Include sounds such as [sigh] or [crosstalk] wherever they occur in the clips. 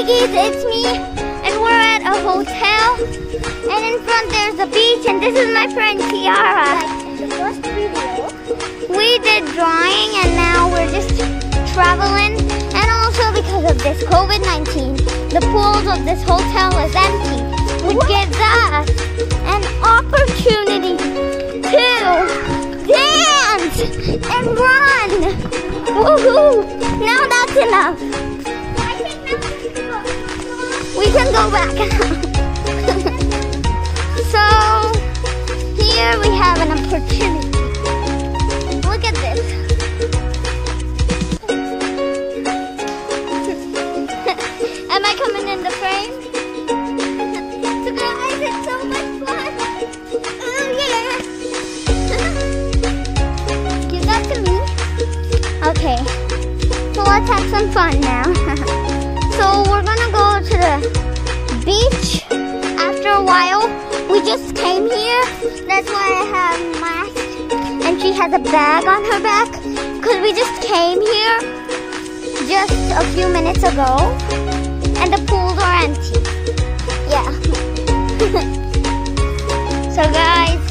Piggies, it's me, and we're at a hotel. And in front there's a beach, and this is my friend Tiara. In the first video, We did drawing, and now we're just traveling. And also because of this COVID-19, the pools of this hotel is empty, which gives us an opportunity to dance and run. Woohoo! Now that's enough. Go back. [laughs] so here we have an opportunity. Look at this. [laughs] Am I coming in the frame? [laughs] Oh yeah. Give that to me. Okay. So let's have some fun and she has a bag on her back. Cause we just came here just a few minutes ago and the pools are empty. Yeah. [laughs] so guys,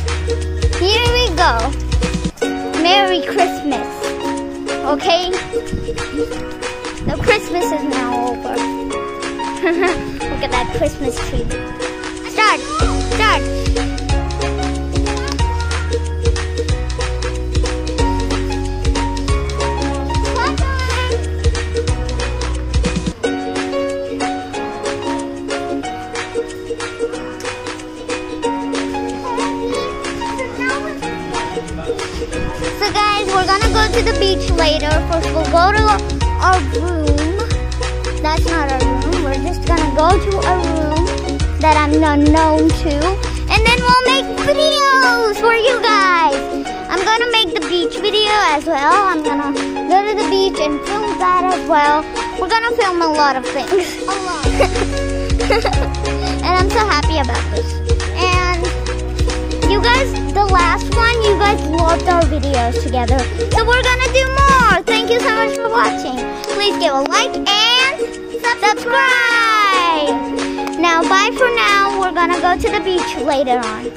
here we go. Merry Christmas. Okay? The Christmas is now over. [laughs] Look at that Christmas tree. Start! Start! So guys, we're gonna go to the beach later. First we'll go to our room. That's not our room. We're just gonna go to a room that I'm not known to. And then we'll make videos for you guys. I'm gonna make the beach video as well. I'm gonna go to the beach and film that as well. We're gonna film a lot of things. a lot. [laughs] and I'm so happy about this. And you guys, the last guys loved our videos together. So we're gonna do more. Thank you so much for watching. Please give a like and subscribe. Now, bye for now. We're gonna go to the beach later on.